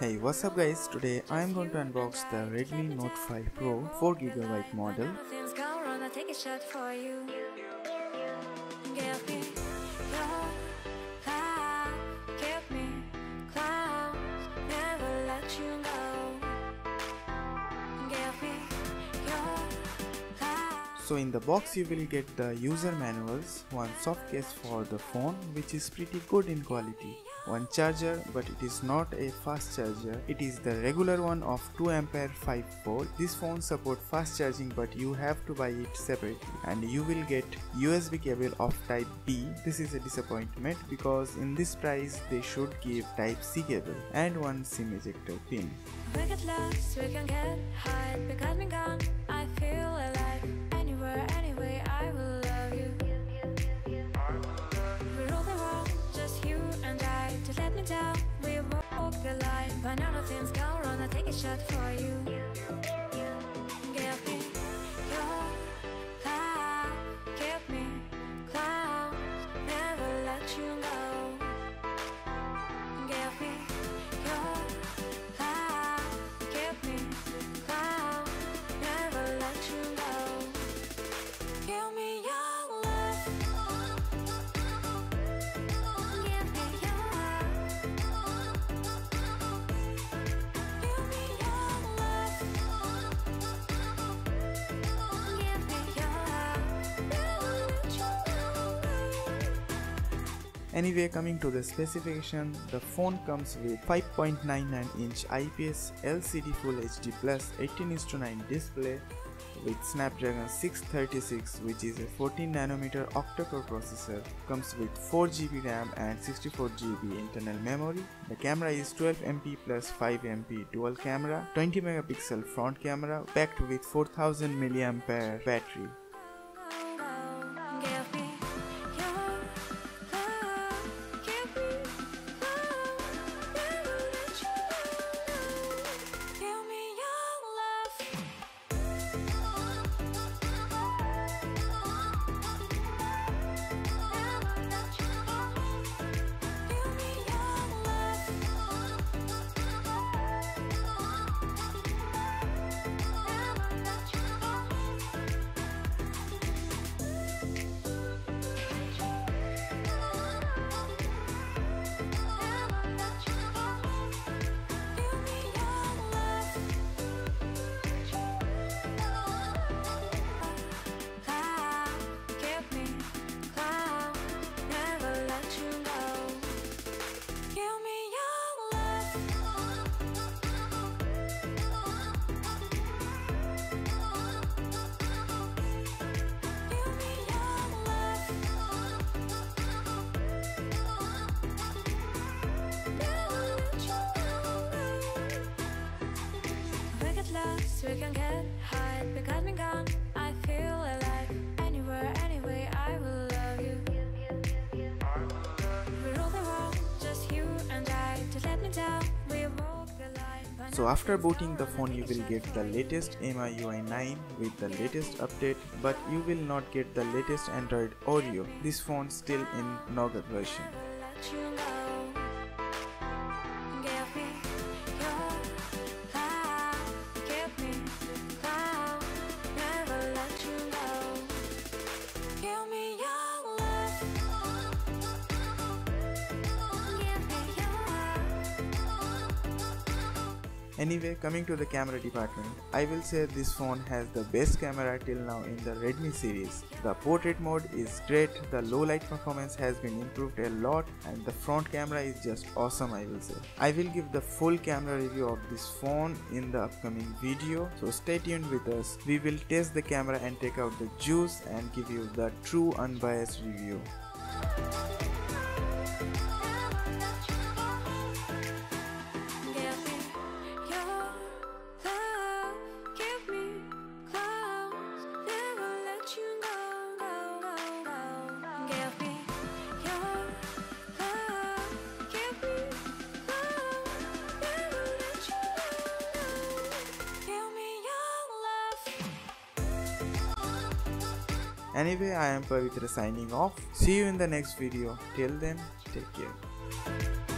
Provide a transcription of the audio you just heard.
Hey what's up guys today I am going to unbox the Redmi Note 5 Pro 4GB model. So in the box you will get the user manuals, one soft case for the phone which is pretty good in quality, one charger but it is not a fast charger, it is the regular one of 2 ampere 5 volt. This phone support fast charging but you have to buy it separately and you will get USB cable of type B. This is a disappointment because in this price they should give type C cable and one SIM ejector pin. Walk the line. But now nothing's gone wrong, I'll take a shot for you. Anyway, coming to the specification, the phone comes with 5.99 inch IPS LCD Full HD Plus 18:9 display with Snapdragon 636 which is a 14 nanometer octa-core processor comes with 4 GB RAM and 64 GB internal memory. The camera is 12 MP plus 5 MP dual camera 20 megapixel front camera packed with 4000 mAh battery we can get high. Because me gone, I feel alive. Anywhere, anyway, I will love you. We rule the world, just you and I. To let me down, we walk the line. So after booting the phone you will get the latest MIUI 9 with the latest update but you will not get the latest Android Oreo. This phone still in Nougat version. Anyway coming to the camera department, I will say this phone has the best camera till now in the Redmi series. The portrait mode is great, the low light performance has been improved a lot and the front camera is just awesome I will say. I will give the full camera review of this phone in the upcoming video so stay tuned with us. We will test the camera and take out the juice and give you the true unbiased review. Anyway, I am Pavitra signing off. See you in the next video. Till then, take care.